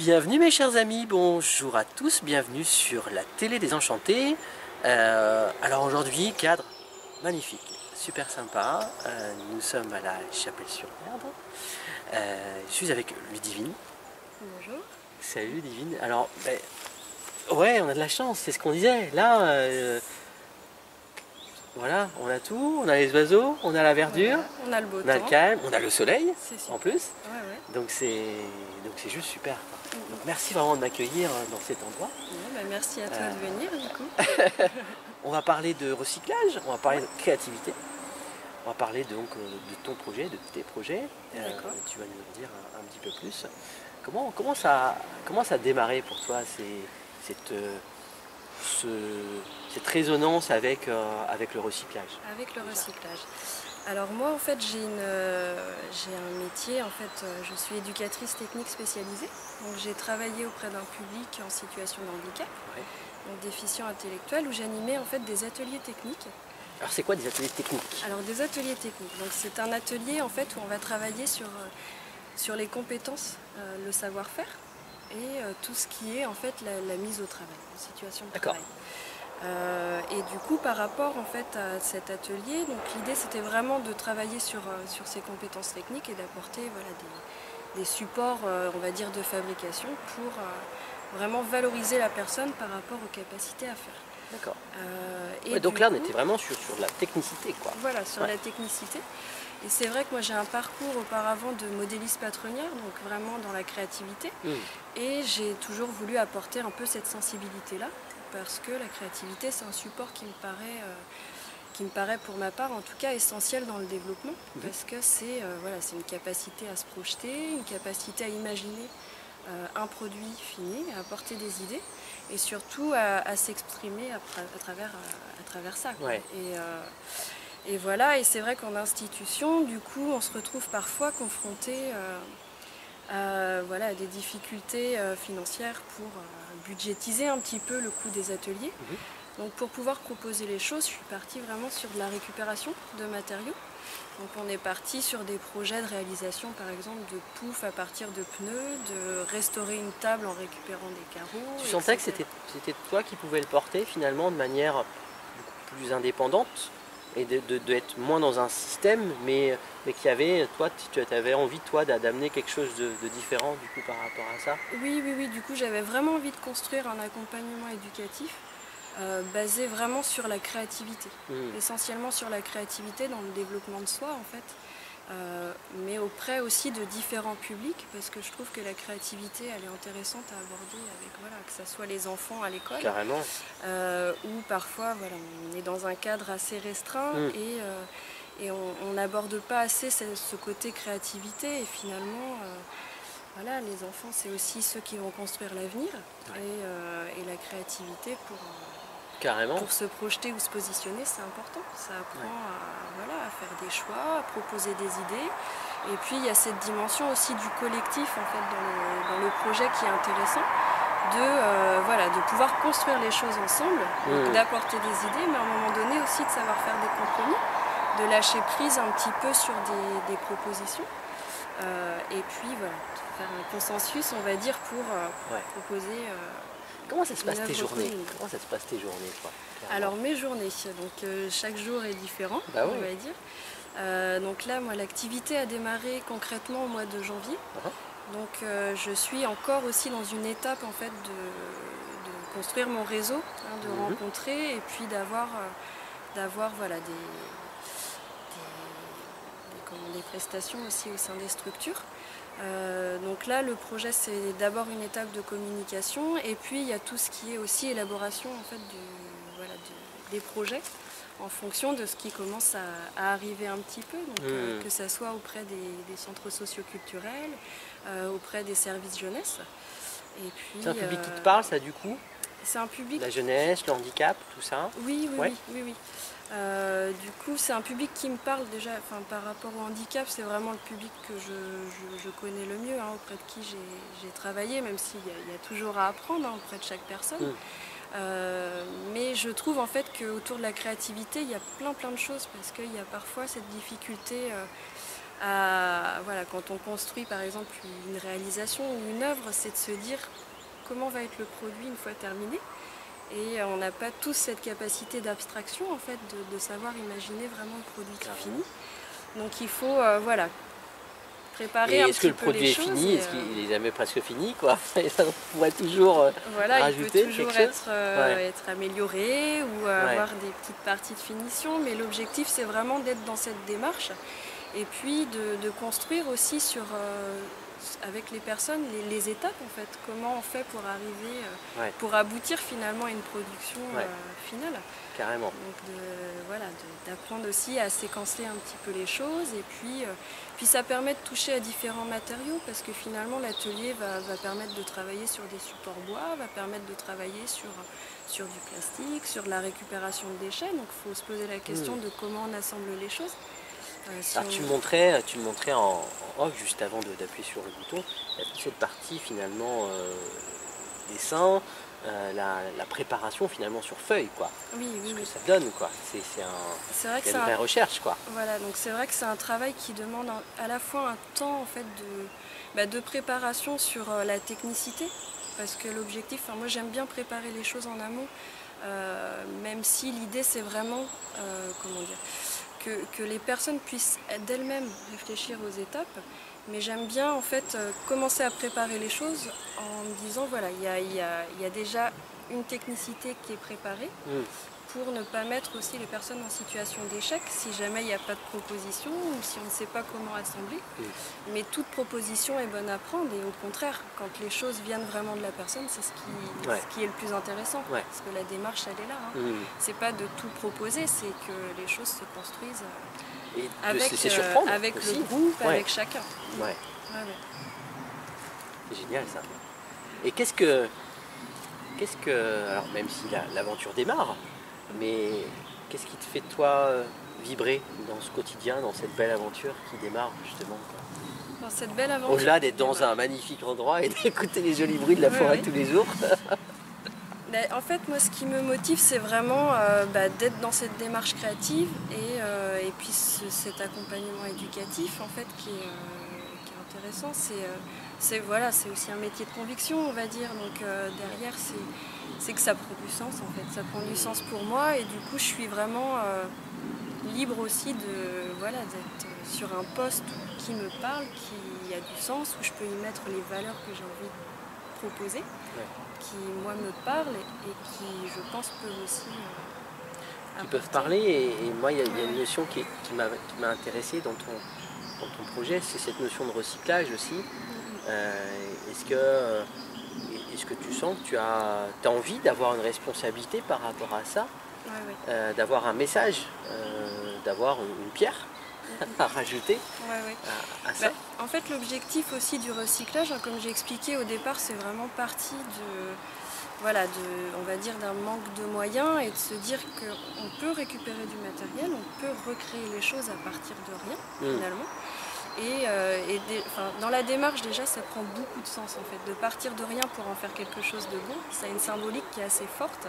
Bienvenue mes chers amis, bonjour à tous, bienvenue sur la télé des enchantés. Euh, alors aujourd'hui, cadre magnifique, super sympa. Euh, nous sommes à la Chapelle-sur-Erdre. Euh, je suis avec Ludivine. Bonjour. Salut Ludivine. Alors, ben, ouais, on a de la chance, c'est ce qu'on disait. Là, euh, voilà, on a tout, on a les oiseaux, on a la verdure, Voilà, On a le beau on a le calme, on a le soleil en plus. Ouais, ouais. Donc c'est donc c'est juste super. Donc, merci vraiment de m'accueillir euh, dans cet endroit. Ouais, bah, merci à toi Euh. de venir du coup. On va parler de recyclage, on va parler de créativité. On va parler donc euh, de ton projet, de tes projets. Euh, tu vas nous en dire un, un petit peu plus. Comment, comment, ça, comment ça a démarré pour toi cette, euh, ce- cette résonance avec, euh, avec le recyclage Avec le recyclage. Alors moi en fait j'ai une euh, j'ai un métier en fait euh, je suis éducatrice technique spécialisée donc j'ai travaillé auprès d'un public en situation de handicap Ouais. donc déficient intellectuel où j'animais en fait des ateliers techniques Alors c'est quoi des ateliers techniques? Alors des ateliers techniques. Donc c'est un atelier en fait où on va travailler sur, sur les compétences, euh, le savoir-faire et euh, tout ce qui est en fait la, la mise au travail, en situation de travail. Euh, et du coup par rapport en fait à cet atelier, donc l'idée c'était vraiment de travailler sur, euh, sur ces compétences techniques et d'apporter voilà, des, des supports on va dire de fabrication pour euh, vraiment valoriser la personne par rapport aux capacités à faire. D'accord. Euh, et Ouais, donc là on était vraiment sur, sur la technicité quoi. voilà, sur Ouais. la technicité. Et c'est vrai que moi j'ai un parcours auparavant de modéliste patronnière, donc vraiment dans la créativité. Hmm. Et j'ai toujours voulu apporter un peu cette sensibilité-là, parce que la créativité c'est un support qui me paraît, euh, qui me paraît pour ma part en tout cas essentiel dans le développement, Mhm. parce que c'est euh, voilà, c'est une capacité à se projeter, une capacité à imaginer euh, un produit fini, à apporter des idées, et surtout à, à s'exprimer à, tra- à travers, à travers ça. quoi. Ouais. Et, euh, et voilà, et c'est vrai qu'en institution, du coup, on se retrouve parfois confronté euh, à, voilà, à des difficultés euh, financières pour euh, budgétiser un petit peu le coût des ateliers. Mhm. Donc pour pouvoir proposer les choses, je suis partie vraiment sur de la récupération de matériaux. Donc on est parti sur des projets de réalisation par exemple de poufs à partir de pneus, de restaurer une table en récupérant des carreaux. Tu sentais que c'était toi qui pouvais le porter finalement de manière beaucoup plus indépendante et de, de- de moins dans un système, mais, mais qui avait, toi, tu avais envie, toi, d'a- d'amener quelque chose de, de différent du coup par rapport à ça? Oui, oui, oui. Du coup, j'avais vraiment envie de construire un accompagnement éducatif euh, basé vraiment sur la créativité. Hmm. Essentiellement sur la créativité dans le développement de soi, en fait. Euh, mais auprès aussi de différents publics, parce que je trouve que la créativité, elle est intéressante à aborder avec, voilà, que ce soit les enfants à l'école, Carrément. euh, où parfois voilà, on est dans un cadre assez restreint Mm. et, euh, et on n'aborde pas assez ce, ce côté créativité et finalement voilà, les enfants c'est aussi ceux qui vont construire l'avenir Ouais. et, et la créativité pour, Carrément. pour se projeter ou se positionner c'est important. Ça apprend à, voilà, à faire des choix, à proposer des idées. Et puis il y a cette dimension aussi du collectif en fait dans le, dans le projet qui est intéressant, de, euh, voilà, de pouvoir construire les choses ensemble, d'apporter des idées, mais à un moment donné aussi de savoir faire des compromis, de lâcher prise un petit peu sur des, des propositions. Euh, et puis voilà, faire un consensus on va dire pour euh, Ouais. proposer Comment ça se passe tes journées. Comment ça se passe tes journées, toi Alors mes journées, donc euh, chaque jour est différent, Bah on oui. va dire. Euh, donc là, moi, l'activité a démarré concrètement au mois de janvier. Uh-huh. Donc euh, je suis encore aussi dans une étape en fait de, de construire mon réseau, hein, de Mhm. rencontrer et puis d'avoir d'avoir voilà des, des, des- comment, des prestations aussi au sein des structures. Euh, donc là, le projet, c'est d'abord une étape de communication, et puis il y a tout ce qui est aussi élaboration en fait, du- voilà, du- des projets en fonction de ce qui commence à, à arriver un petit peu, donc, euh, que ce soit auprès des, des centres socioculturels, euh, auprès des services jeunesse. Et puis, C'est un public qui te parle, ça, du coup? C'est un public La jeunesse, le handicap, tout ça oui, oui, Ouais. oui, oui, oui. Euh, du coup, c'est un public qui me parle déjà, enfin, par rapport au handicap, c'est vraiment le public que je, je- je connais le mieux, hein, auprès de qui j'ai- travaillé, même s'il y, a- il y a toujours à apprendre hein, auprès de chaque personne. Mm. Euh, mais je trouve en fait qu'autour de la créativité, il y a plein plein de choses, parce qu'il y a parfois cette difficulté euh, à, voilà, quand on construit par exemple une réalisation ou une œuvre, c'est de se dire comment va être le produit une fois terminé. Et on n'a pas tous cette capacité d'abstraction en fait, de, savoir imaginer vraiment le produit qui finit. Donc il faut euh, voilà, préparer et un est-ce que le produit est fini Est-ce qu'il est jamais presque fini quoi On pourrait toujours euh, voilà, rajouter il peut toujours être, euh, être, amélioré ou avoir des petites parties de finition, mais l'objectif c'est vraiment d'être dans cette démarche et puis de, construire aussi sur avec les personnes les, étapes en fait, comment on fait pour arriver, euh, pour aboutir finalement à une production euh, finale. Carrément. Donc voilà, d'apprendre aussi à séquencer un petit peu les choses et puis, euh, puis ça permet de toucher à différents matériaux parce que finalement l'atelier va, permettre de travailler sur des supports bois, va permettre de travailler sur, sur du plastique, sur la récupération de déchets. Donc il faut se poser la question hmm. de comment on assemble les choses. Alors tu me montrais, tu montrais en, off juste avant d'appuyer sur le bouton, cette partie finalement euh, dessin, euh, la, préparation finalement sur feuille quoi. Oui, oui, Ce que ça donne quoi. C'est un, une vraie recherche quoi. Voilà, donc c'est vrai que c'est un travail qui demande à la fois un temps en fait de, bah, de préparation sur euh, la technicité, parce que l'objectif, moi j'aime bien préparer les choses en amont, même si l'idée c'est vraiment, comment dire, que, les personnes puissent d'elles-mêmes réfléchir aux étapes. Mais j'aime bien en fait euh, commencer à préparer les choses en me disant voilà, il y a, déjà une technicité qui est préparée. Mm pour ne pas mettre aussi les personnes en situation d'échec si jamais il n'y a pas de proposition ou si on ne sait pas comment assembler. Mais toute proposition est bonne à prendre et au contraire, quand les choses viennent vraiment de la personne, c'est ce qui, qui est le plus intéressant. Parce que la démarche, elle est là. Hein. Mmh. C'est pas de tout proposer, c'est que les choses se construisent euh, avec, euh, avec le groupe, avec chacun. C'est génial ça. Et qu'est-ce que. Qu'est-ce que. Alors, même si l'aventure démarre, mais qu'est-ce qui te fait toi euh, vibrer dans ce quotidien, dans cette belle aventure qui démarre justement Dans cette belle aventure. Au-delà d'être dans un magnifique endroit et d'écouter les jolis bruits de la forêt tous les jours. en fait, moi, ce qui me motive, c'est vraiment euh, bah, d'être dans cette démarche créative et, euh, et puis cet accompagnement éducatif, en fait, qui est, intéressant. C'est voilà, c'est aussi un métier de conviction, on va dire. Donc derrière, c'est c'est que ça prend du sens en fait. Ça prend du sens pour moi et du coup je suis vraiment euh, libre aussi de voilà d'être sur un poste qui me parle, qui a du sens, où je peux y mettre les valeurs que j'ai envie de proposer, qui moi me parlent et, qui je pense peuvent aussi. Euh, qui peuvent parler et, moi il y, a une notion qui, qui m'a intéressé dans ton, dans ton projet, c'est cette notion de recyclage aussi. Mm-hmm. Euh, est-ce que est-ce que tu sens que tu as, envie d'avoir une responsabilité par rapport à ça? Euh, D'avoir un message, euh, d'avoir une, pierre à rajouter à, ça? Bah, En fait, l'objectif aussi du recyclage, hein, comme j'ai expliqué au départ, c'est vraiment parti de, voilà, de, on va dire d'un manque de moyens et de se dire qu'on peut récupérer du matériel, on peut recréer les choses à partir de rien mmh. finalement. Et, euh, dans la démarche, déjà, ça prend beaucoup de sens en fait, de partir de rien pour en faire quelque chose de beau. Ça a une symbolique qui est assez forte.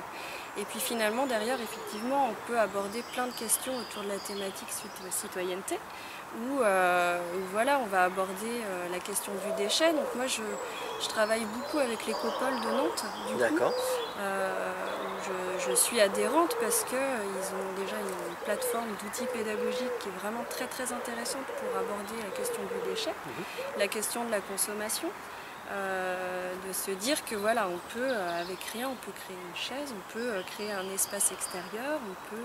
Et puis finalement, derrière, effectivement, on peut aborder plein de questions autour de la thématique citoyenneté, où, euh, voilà, on va aborder euh, la question du déchet. Donc moi, je, travaille beaucoup avec l'écopole de Nantes, du D'accord. Je, suis adhérente parce qu'ils ont déjà une plateforme d'outils pédagogiques qui est vraiment très très intéressante pour aborder la question du déchet, mhm. la question de la consommation. Euh, de se dire que voilà, on peut, euh, avec rien, on peut créer une chaise, on peut euh, créer un espace extérieur, on peut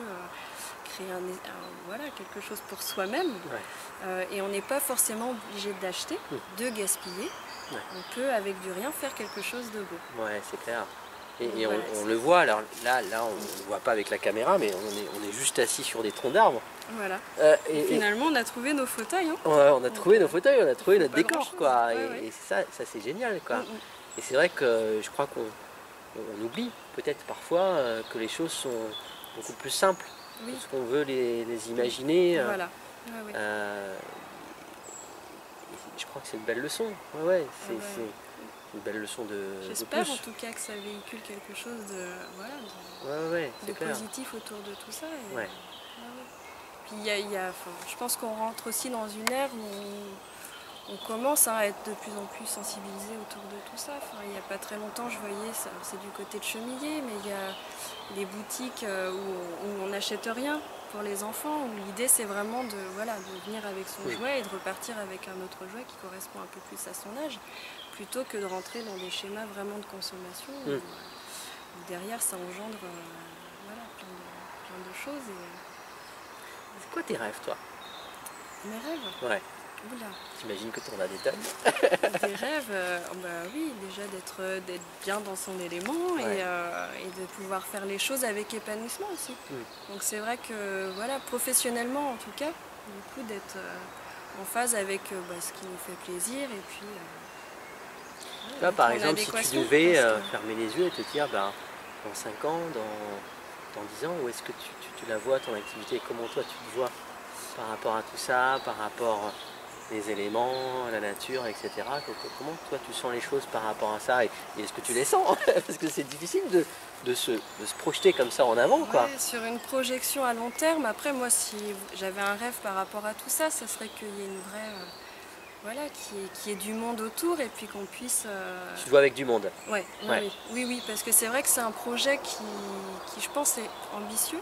créer un, voilà, quelque chose pour soi-même. et on n'est pas forcément obligé d'acheter, de gaspiller. On peut, avec du rien, faire quelque chose de beau. Ouais, c'est clair. Et, on, le voit, alors là, là on ne voit pas avec la caméra, mais on est, on est juste assis sur des troncs d'arbres. Voilà. Euh, et, finalement, on a trouvé nos fauteuils. Hein. on a trouvé nos fauteuils, on a trouvé notre décor, quoi. et, ça, ça c'est génial, quoi. Mm, mm. Et c'est vrai que je crois qu'on on oublie peut-être parfois euh, que les choses sont beaucoup plus simples. Parce qu'on veut les, imaginer. Euh, voilà. je crois que c'est une belle leçon. Ouais, ouais, c'est une belle leçon de. J'espère en tout cas que ça véhicule quelque chose de, voilà, de, positif autour de tout ça. Puis y a, il y a- enfin, je pense qu'on rentre aussi dans une ère où on, on commence à être de plus en plus sensibilisé autour de tout ça. Enfin, il n'y a pas très longtemps, je voyais, ça, c'est du côté de Chemillé, mais il y a des boutiques euh, où, où on n'achète rien pour les enfants, où l'idée c'est vraiment de, voilà, de venir avec son Oui. jouet et de repartir avec un autre jouet qui correspond un peu plus à son âge, plutôt que de rentrer dans des schémas vraiment de consommation. où, Mm. où derrière, ça engendre euh, voilà, plein, de, plein de choses. Et C'est quoi tes rêves, toi? mes rêves, Ouais. oula, J'imagine que tu en as des tonnes. des rêves, euh, bah oui, déjà d'être euh, d'être bien dans son élément Ouais. et, euh, et de pouvoir faire les choses avec épanouissement aussi. Mm. Donc c'est vrai que voilà, professionnellement en tout cas, du coup d'être euh, en phase avec euh, bah, ce qui nous fait plaisir et puis. Euh, Là, par exemple, si tu devais euh, fermer les yeux et te dire, ben, dans 5 ans, dans, dans 10 ans, où est-ce que tu, tu- tu la vois, ton activité Comment toi, tu te vois par rapport à tout ça, par rapport les éléments, la nature, etc. Co- co- Comment toi, tu sens les choses par rapport à ça Et, est-ce que tu les sens? Parce que c'est difficile de, de, se, de se projeter comme ça en avant, quoi. Ouais, sur une projection à long terme, après moi si j'avais un rêve par rapport à tout ça, ce serait qu'il y ait une vraie... voilà, qu'il y, ait- qu'il y ait du monde autour et puis qu'on puisse... euh, Tu te vois avec du monde. Ouais, oui, Ouais. oui, oui, parce que c'est vrai que c'est un projet qui, qui, je pense, est ambitieux.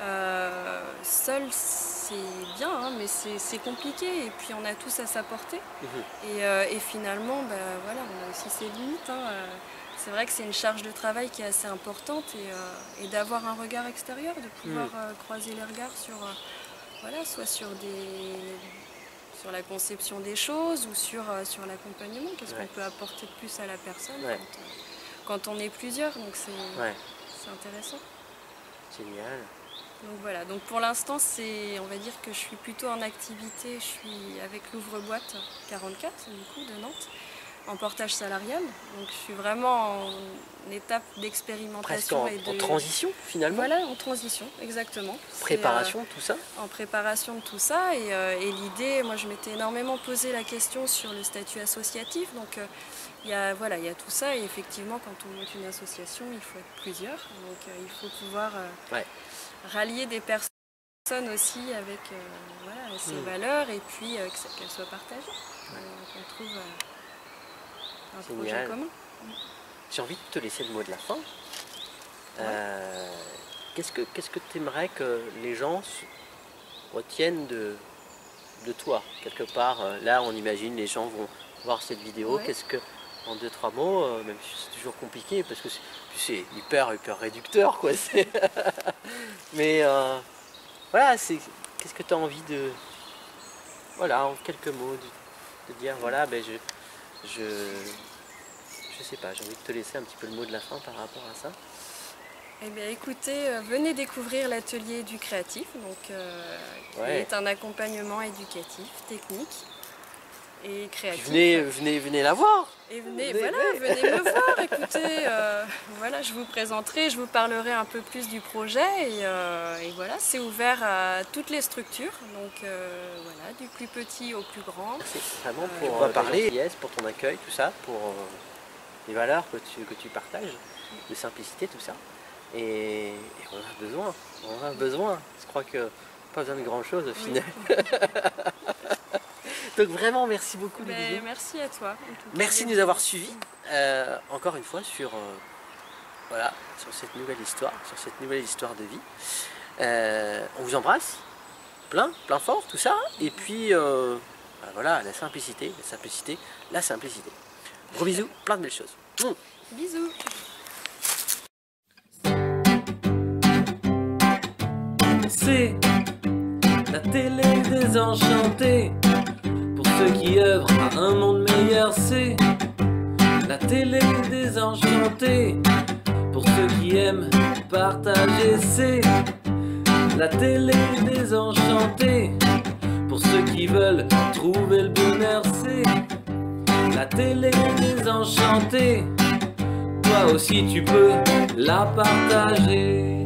Euh, seul, c'est bien, hein, mais c'est compliqué et puis on a tous à sa portée. Mhm. Et, euh, et finalement, bah, voilà, on a aussi ses limites. hein. Euh, C'est vrai que c'est une charge de travail qui est assez importante et, et d'avoir un regard extérieur, de pouvoir Mhm. croiser les regards sur, voilà, soit sur des sur la conception des choses ou sur, euh, sur l'accompagnement, qu'est-ce Ouais. qu'on peut apporter de plus à la personne Ouais. quand, euh, quand on est plusieurs, donc c'est Ouais, intéressant. génial. Donc voilà, donc pour l'instant, c'est, on va dire que je suis plutôt en activité, je suis avec l'ouvre-boîte 44, du coup, de Nantes, en portage salarial. Donc je suis vraiment en étape d'expérimentation en, et de... en transition, finalement. Voilà, en transition, exactement. Préparation, tout ça. euh, en préparation de tout ça. Et, euh, et l'idée, moi je m'étais énormément posé la question sur le statut associatif. Donc euh, il y, a, voilà, il y a tout ça. Et effectivement, quand on monte une association, il faut être plusieurs. Donc euh, il faut pouvoir euh, Ouais. rallier des personnes aussi avec euh, voilà, ces Mm. valeurs et puis euh, qu'elles soient partagées. Euh, qu'on trouve euh, un projet Génial. commun. J'ai envie de te laisser le mot de la fin. Euh, qu'est-ce que qu'est-ce que tu aimerais que les gens retiennent de, de toi? Quelque part euh, Là, on imagine les gens vont voir cette vidéo. Ouais. Qu'est-ce que en deux trois mots, euh, même si c'est toujours compliqué parce que c'est hyper hyper réducteur quoi. Mais euh, voilà, c'est qu'est-ce que tu as envie de voilà en quelques mots de, de dire voilà ben je je je sais pas, j'ai envie de te laisser un petit peu le mot de la fin par rapport à ça. Eh bien écoutez, euh, venez découvrir l'atelier du créatif, donc, euh, qui Ouais. est un accompagnement éducatif, technique et Puis créatif. venez, venez, venez la voir. Et venez, venez, voilà, venez me voir, écoutez, euh, voilà, je vous présenterai, je vous parlerai un peu plus du projet et, euh, et voilà, c'est ouvert à toutes les structures, donc euh, voilà, du plus petit au plus grand. C'est vraiment pour on va euh, ta gentillesse, pour ton accueil, tout ça, pour euh, les valeurs que tu, que tu partages, de simplicité, tout ça. Et, et on a besoin, on en a besoin. Je crois que pas besoin de grand chose au Oui. Donc vraiment, merci beaucoup Ben, merci à toi. Merci de nous avoir suivis euh, encore une fois sur, euh, voilà, sur cette nouvelle histoire, sur cette nouvelle histoire de vie. Euh, on vous embrasse, plein, plein fort, tout ça. Et puis euh, bah voilà, la simplicité, la simplicité, la simplicité. Gros bisous, plein de belles choses. Bisous. C'est la télé désenchantée. Ceux qui œuvrent à un monde meilleur, c'est la télé désenchantée. Pour ceux qui aiment partager, c'est la télé désenchantée. Pour ceux qui veulent trouver le bonheur, c'est la télé désenchantée. Toi aussi tu peux la partager.